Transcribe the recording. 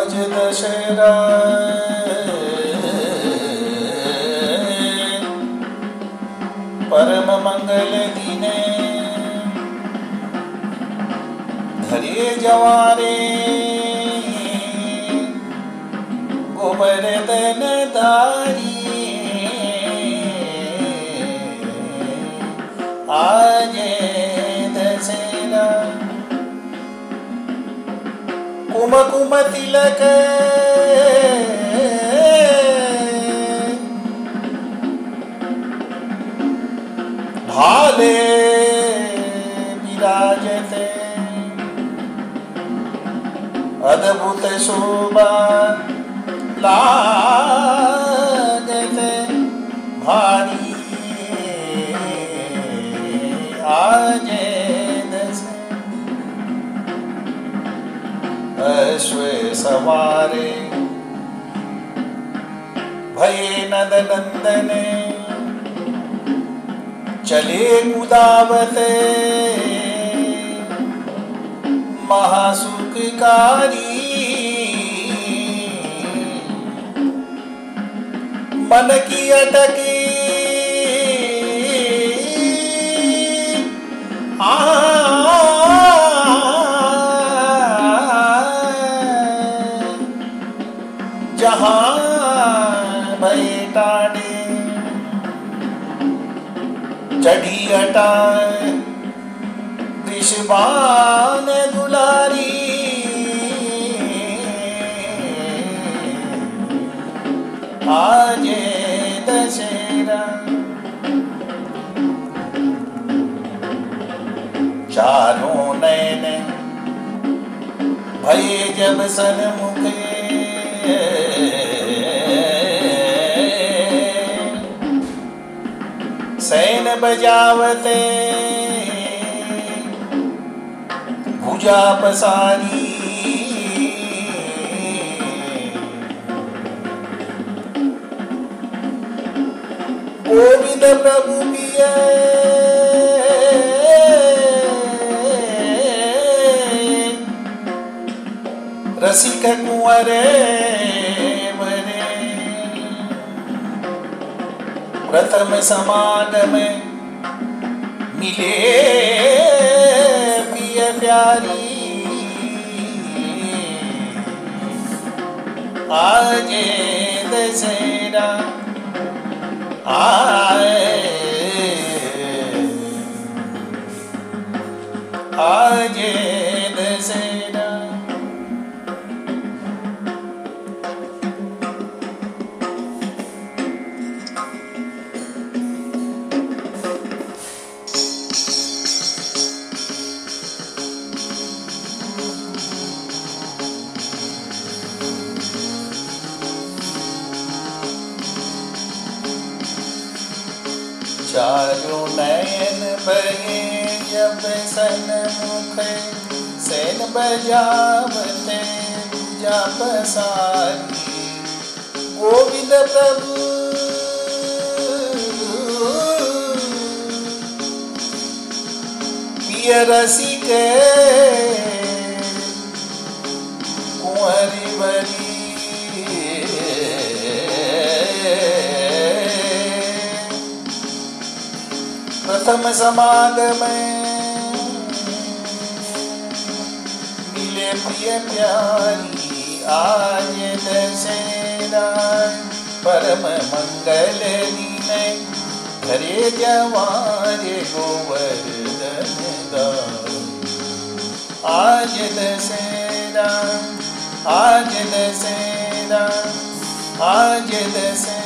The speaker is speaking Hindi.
आज दशहरा परम मंगल दिने। धरे जवारे। गोबर गोवर्धन दारी तिलक भाले विराजते। अद्भुत शोभा लागते। भारी अश्व सवारे भये नद नंदने चले कुदावते। महासुखकारी। मन की अटकी। जहाँ भय टाड़े चढ़ी हटाए विषबान दुलारी। आज दशहरा। चारों नैन भये जब सैन बजावते। भुजा पसारी। गोविंद प्रभु पिया रसिक कुंवर। प्रथम समागम मिले पिय प्यारी। आज दशहरा आए। आज चारों नयन बहे जब सन मुख सैन बजावते पूजा पसारी गोविंद प्रभु पिय रसिक प्रथम समागम मिले प्रिय प्यारी, आज दशहरा परम मंगल लीने घरे जवारे गोवर्धन। आज दशहरा आज दशहरा आज दशहरा